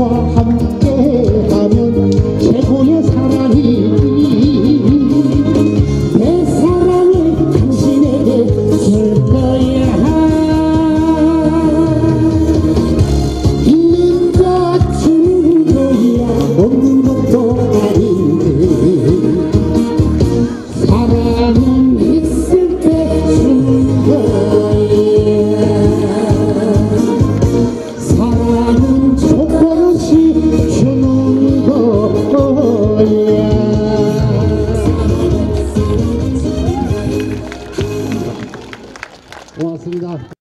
walk Olmasını da